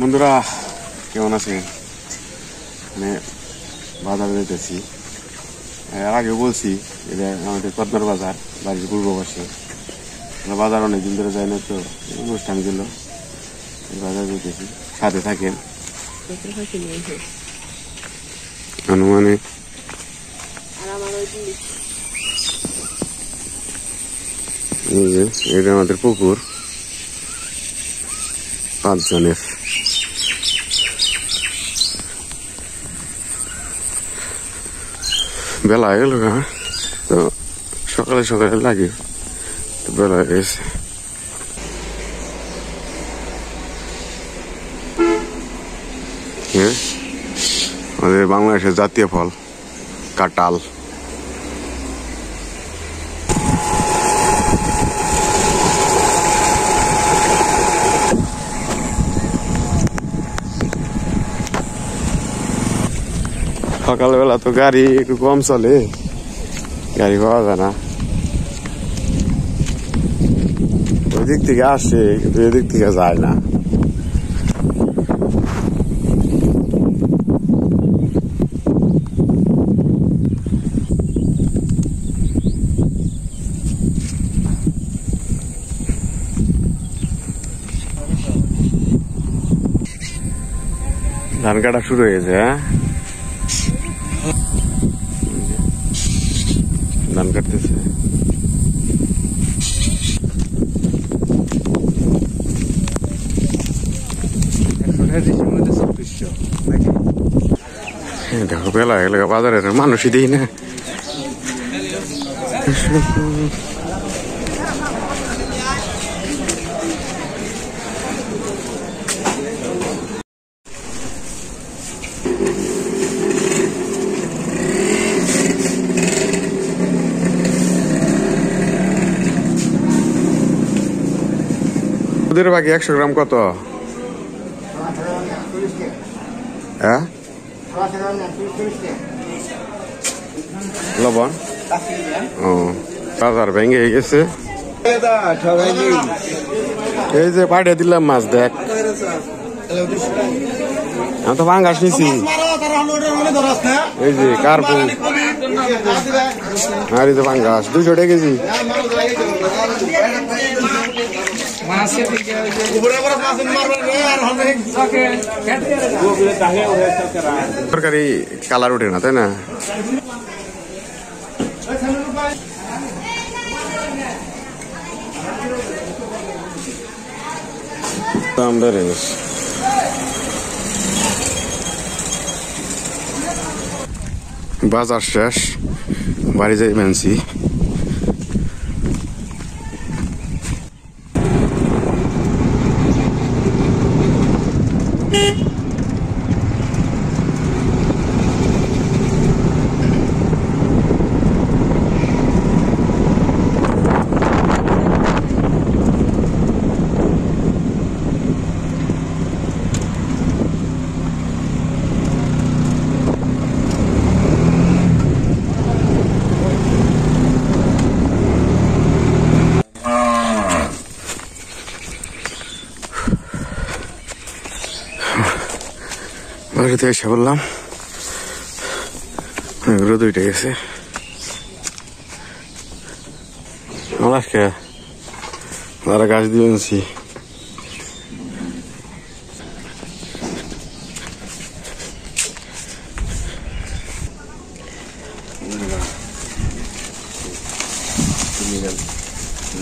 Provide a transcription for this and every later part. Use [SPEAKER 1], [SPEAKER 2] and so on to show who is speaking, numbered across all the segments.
[SPEAKER 1] বন্ধুরা, কেমন আছেন? মানে বাজারে যেতেছি। এর আগে বলছি, এটা আমাদের পদ্মার বাজার, বাড়ির পূর্ব পাশে। বাজার অনেকদিন ধরে যায় না তো অনুষ্ঠান গেল। বাজারে যেতেছি, সাথে থাকেন।
[SPEAKER 2] যে,
[SPEAKER 1] এটা আমাদের পুকুর, পাঁচজনের। বেলা হয়ে গেল হ্যাঁ তো সকালে সকালে লাগে, তো বেলা হয়ে গেছে। হ্যাঁ? আমাদের বাংলাদেশের জাতীয় ফল, কাঁঠাল। সকালবেলা তো গাড়ি একটু কম চলে। গাড়ি পাওয়া যায় না। ওই দিক থেকে আসে, কিন্তু এদিক থেকে যায় না। ধান কাটা শুরু হয়েছে হ্যাঁ ধান কাটতেছে এই দেখো বেলা গেলে বাজারে মানুষই দিই না। বাকি একশো গ্রাম কত? হ্যাঁ? লবণ? ও, বাজার ভেঙে গেছে। এই যে পাঠিয়ে দিলাম মাছ, দেখ। আমি তো পাঙ্গাস নিছি। এই যে কার্পু। আর যে পাঙ্গাস দুশো টাকা কেজি। তরকারি কালার ওঠে না তাই না? বাজার শেষ বাড়ি যাই মানছি Beep. বাড়িতে এসে বললাম এগুলো দুইটা গেছে আজকে তারা গাছ দিয়ে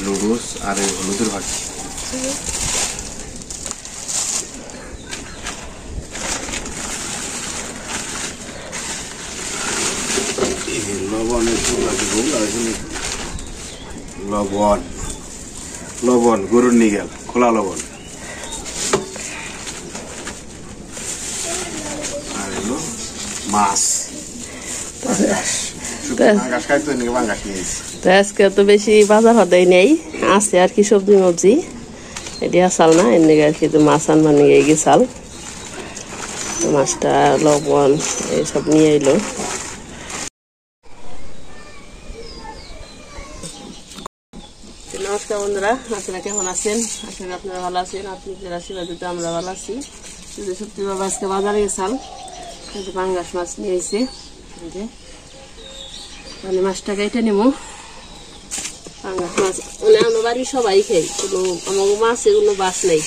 [SPEAKER 1] লুডুস আর এই হলুদের ভাজি লবণের চুলা দিব লবণ। লবণ গরুর নিগেল খোলা লবণ। আর হলো মাছ।
[SPEAKER 2] তো আজকে তো বেশি বাজার হদাই নেই। আছে আর কি সবজি মবজি। এটি আসাল না এর নিগে আর কি তো মাছ আনবার নিয়ে গেছাল মাছটা লবণ এইসব নিয়ে এলো। নমস্কার বন্ধুরা, আপনারা কেমন আছেন? করি আপনারা ভালো আছেন, আপনি যারা আশীর্বাদ দিতে আমরা ভালো আছি। শুধু সত্যি বাবা, আজকে বাজারে গেছাল যে পাঙ্গাস মাছ নিয়ে এসে মানে মাছটা কেটে নেব পাঙ্গাস মাছ মানে আমার বাড়ির সবাই খাই, কোনো আমার মাছে কোনো বাস নেই।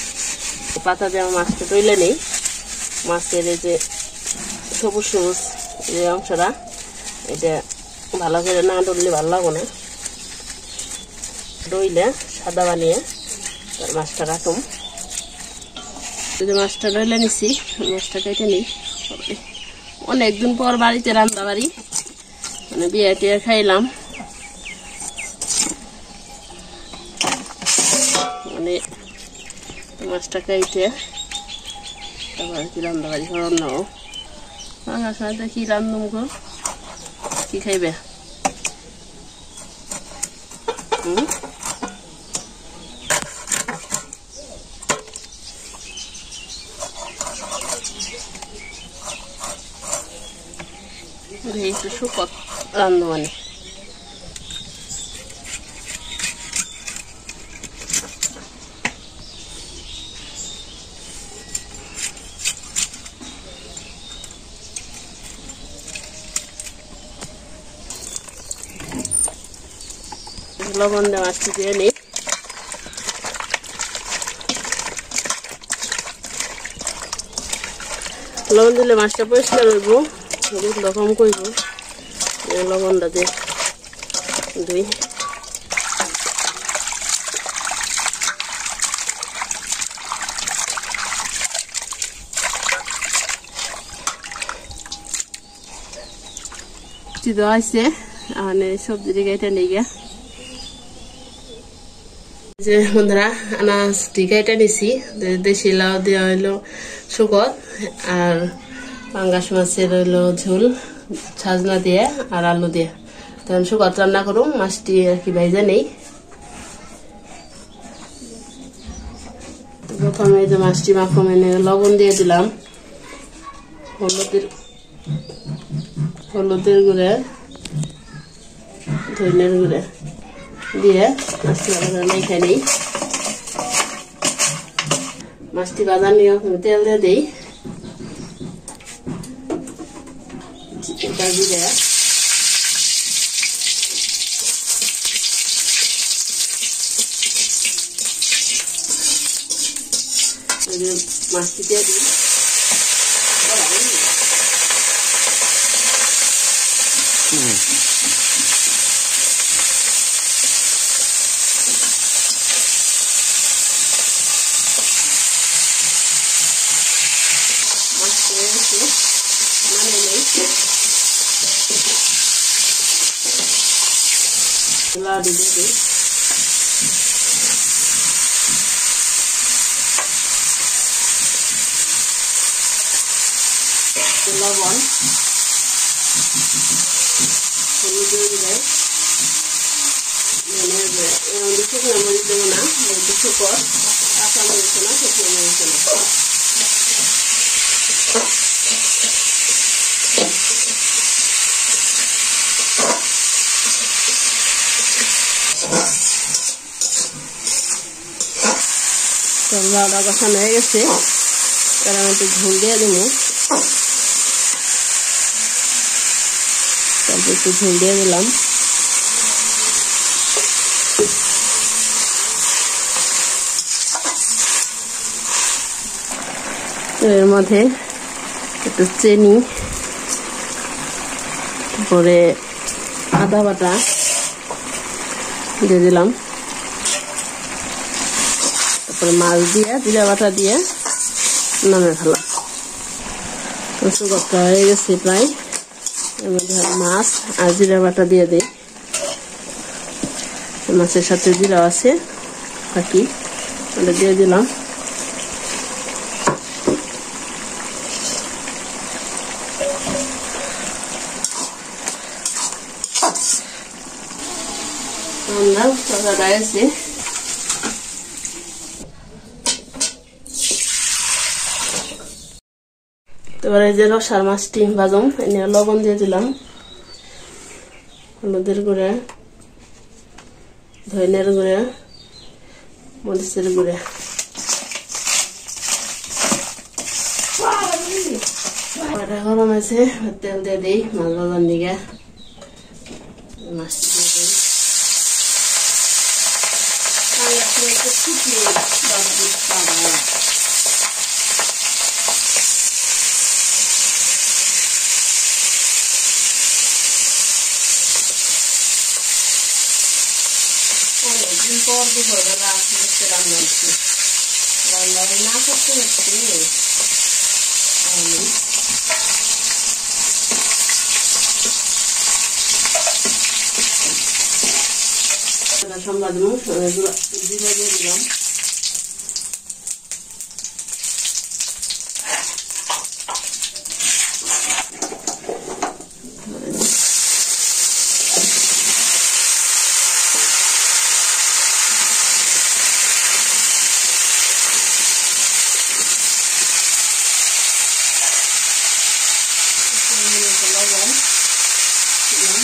[SPEAKER 2] পাতা দিয়ে আমার মাছটা তৈলে নেই। মাছের এই যে সবুজ সবুজ যে অংশটা, এটা ভালো করে না ডললে ভালো লাগবে না। ডইলে সাদা বানিয়ে তার মাছটা রাখুম মাছটা রইলে নিছি, মাছটা কেটে নিই। অনেকদিন পর বাড়িতে রান্না বাড়ি মানে বিয়ে টিয়ে খাইলাম। মানে মাছটা কেটে তারপর কি রান্না বাড়ি রান্না রান্নার সময় দেখি রান্ধুম গো। কি খাইবে? হুম? একটু শুকত রান্ধো মানে লবণ দিয়ে মাছটি দিয়ে নিই লবণ দিলে মাছটা পরিষ্কার হইব হলুদ রকম করব লবণটা দিয়ে ধুই দেওয়া হয়েছে মানে সবজি গাইটা নিয়ে। গিয়া যে বন্ধুরা আনাজ টিকাইটা নিছি। দেশি লাউ দেওয়া হইল শুকত আর পাঙ্গাস মাছের হইল ঝোল, ছাজনা দিয়ে আর আলু দিয়ে। তখন শুকত রান্না করুম, মাছটি আর কি ভাইজা নেই। প্রথমে যে মাছটি মাখো, মেনে লবণ দিয়ে দিলাম। হলুদের হলুদের গুঁড়ে, ধনের গুঁড়ে দিয়ে মাছটি ভালো মেখে নিই। মাছটি বাজার নিয়ে তেল দিয়ে দিই। এটা দিয়ে মাছটি দিয়ে দিই মানে নেই লাডু দিয়ে দিই লবণ হলুদের গুঁড়ে মানে এরকম শুকনো মরিচ দেবো না দুশো পর কাঁচা মরিচ না শুকনো মরিচ না লাউডা কষানো হয়ে গেছে। তার আমি একটু ঝোল দিয়ে দেবো। তারপর একটু ঝোল দিয়ে দিলাম। এর মধ্যে একটু চিনি, তারপরে আদা বাটা দিয়ে দিলাম। তারপরে মাছ দিয়ে জিরা বাটা দিয়ে নামে ফেলা সুগতটা হয়ে গেছে প্রায়। মাছ আর জিরা বাটা দিয়ে দিই। মাছের সাথে জিরা আছে, বাকি ওটা দিয়ে দিলাম। আমরা তরকারিটা এবারে যে রসার মাছটি ভাজম এনে লবণ দিয়ে দিলাম। হলুদের গুঁড়া, ধনের গুঁড়া, মরিচের গুঁড়া। গরম আছে তেল দিয়ে দিই মাছ ভাজার দিকে। মাছটি দিয়ে দিই আর একটু একটু ফুটিয়ে দশ মিনিট পাবো পর দুপুরবেলা আসলে রান্না হচ্ছে রান্না না করতে হচ্ছে। সামলা দিলাম দিলাম লবণ দিলাম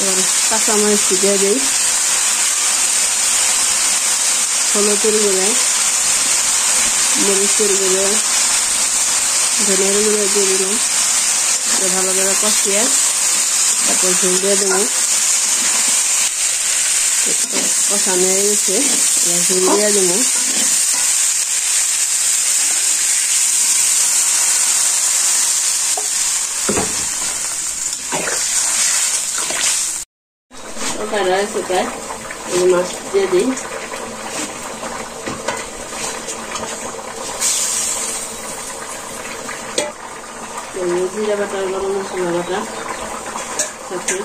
[SPEAKER 2] এবার কাঁচামরিচ দিয়ে দিই। হলুদের গুঁড়ো, মরিচের গুঁড়ো, ধনের গুঁড়ো দিয়ে দিলাম। ভালো করে কষিয়ে তারপর ঝোল দিয়ে দেবো। কষানো হয়ে গেছে, এবার ঝোল দিয়ে দেবো। তরকারি রয়েছে প্রায় এই মাছ দিয়ে দিই জিরা বাটা গরম মশলা বাটা সাথে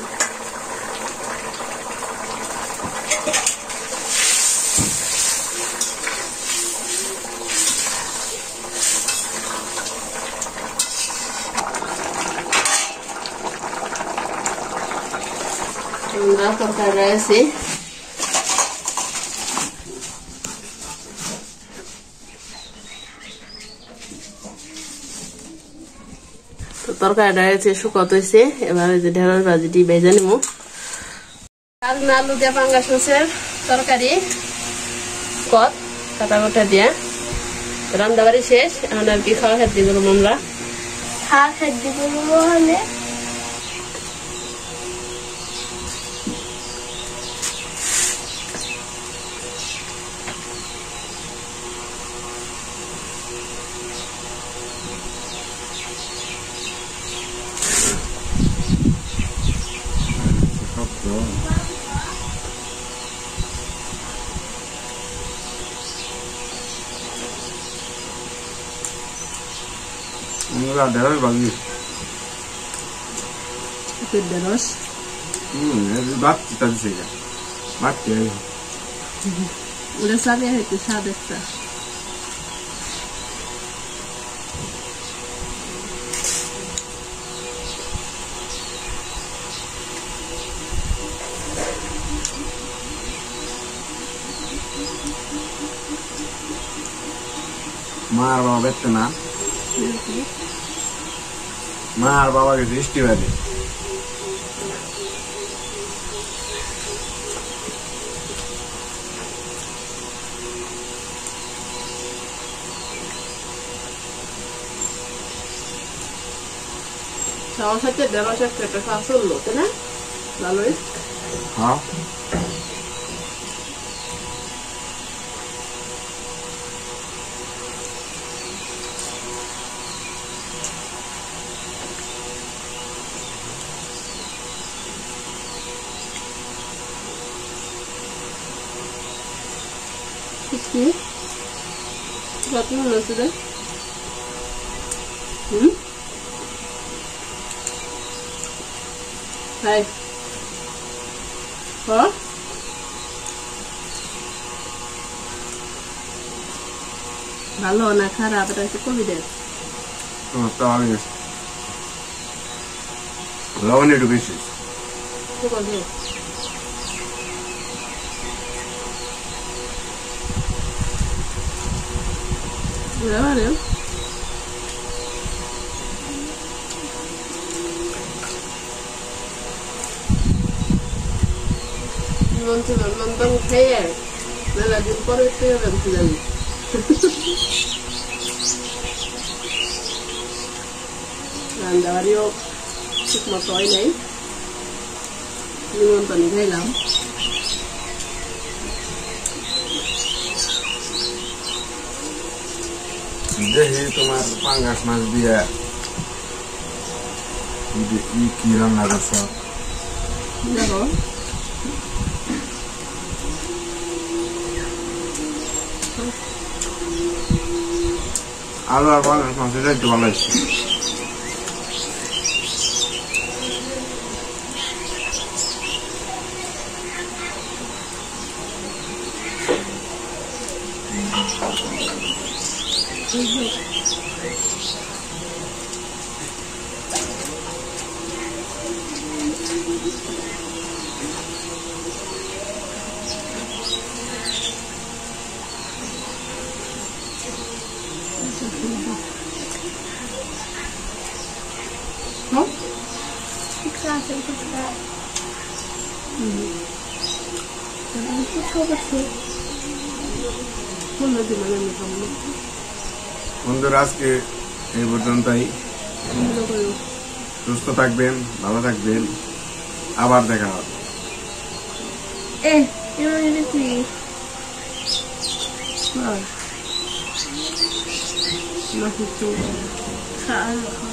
[SPEAKER 2] আমরা তরকারি রয়েছে তো তরকারিটা হয়েছে শুকত হয়েছে? এবার যে ঢেঁড়স ভাজিটি ভেজে নিব। আলু দিয়ে তরকারি। কত? কাটা গোটা দিয়া। রান্না শেষ। এখন আর কি খাওয়া খেতে করব আমরা।
[SPEAKER 3] খা খাদ্য করব হলে
[SPEAKER 1] আমরা ঢেঁড়স ভাজি
[SPEAKER 2] ঢেঁড়স
[SPEAKER 1] হুম ভাত চিতা দিছে এটা ভাত কে
[SPEAKER 2] ওটা সারিয়া হইতে স্বাদ একটা
[SPEAKER 1] মা მან არ გავაგებს იშტივები დავაშაჭე დავაშაჭე ფასულობდნენ ნალოის ჰა বাড়ি
[SPEAKER 2] সবার সাথে ঢেঁড়স একটা একটা খাওয়া চলল তাই না ভালোই
[SPEAKER 1] হ্যাঁ
[SPEAKER 2] হুম কত মনে হচ্ছে রে হুম হাই হ ভালো না খারাপ এটা হচ্ছে কবিদের
[SPEAKER 1] তোমার তো আমি লবণ একটু বেশি
[SPEAKER 2] খুব ভালো এবারে নন্দন নন্দন খেয়ে মেলা দিন পরে খেয়ে বেরোতে যাবি রান্না বাড়িও ঠিক মতো হয় নাই নিমন্ত্রণ খাইলাম
[SPEAKER 1] দেখি তোমার পাঙ্গাস মাছ দিয়ে ই দি- ই কি রান্না করছ
[SPEAKER 2] দেখো
[SPEAKER 1] আলু আর পাঙ্গাস মাছ এটা একটু ভালো
[SPEAKER 2] কমলো
[SPEAKER 1] বন্ধুরা আজকে এই পর্যন্তই। সুস্থ থাকবেন ভালো থাকবেন। আবার দেখা হবে।
[SPEAKER 2] না কিছু
[SPEAKER 3] খাওয়া